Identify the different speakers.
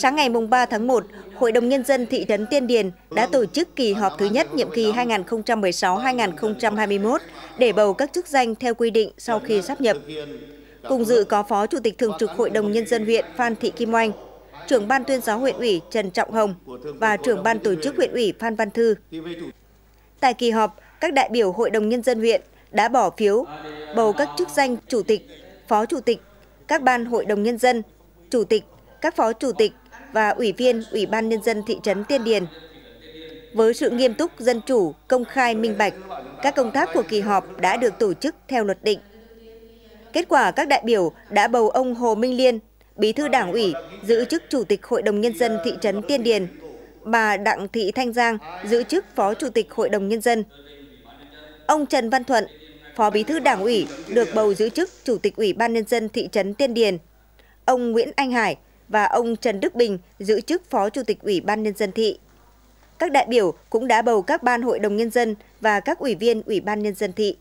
Speaker 1: Sáng ngày 3 tháng 1, Hội đồng Nhân dân thị trấn Tiên Điền đã tổ chức kỳ họp thứ nhất nhiệm kỳ 2016-2021 để bầu các chức danh theo quy định sau khi sắp nhập. Cùng dự có Phó Chủ tịch Thường trực Hội đồng Nhân dân huyện Phan Thị Kim Oanh, trưởng ban tuyên giáo huyện ủy Trần Trọng Hồng và trưởng ban tổ chức huyện ủy Phan Văn Thư. Tại kỳ họp, các đại biểu Hội đồng Nhân dân huyện đã bỏ phiếu bầu các chức danh Chủ tịch, Phó Chủ tịch, các ban Hội đồng Nhân dân, Chủ tịch, các Phó Chủ tịch và Ủy viên Ủy ban Nhân dân thị trấn Tiên Điền. Với sự nghiêm túc, dân chủ, công khai, minh bạch, các công tác của kỳ họp đã được tổ chức theo luật định. Kết quả các đại biểu đã bầu ông Hồ Minh Liên, Bí thư Đảng ủy, giữ chức Chủ tịch Hội đồng Nhân dân thị trấn Tiên Điền, bà Đặng Thị Thanh Giang giữ chức Phó Chủ tịch Hội đồng Nhân dân. Ông Trần Văn Thuận, Phó Bí thư Đảng ủy, được bầu giữ chức Chủ tịch Ủy ban Nhân dân thị trấn Tiên Điền. Ông Nguyễn Anh Hải và ông Trần Đức Bình giữ chức Phó Chủ tịch Ủy ban Nhân dân thị. Các đại biểu cũng đã bầu các ban hội đồng nhân dân và các ủy viên Ủy ban Nhân dân thị.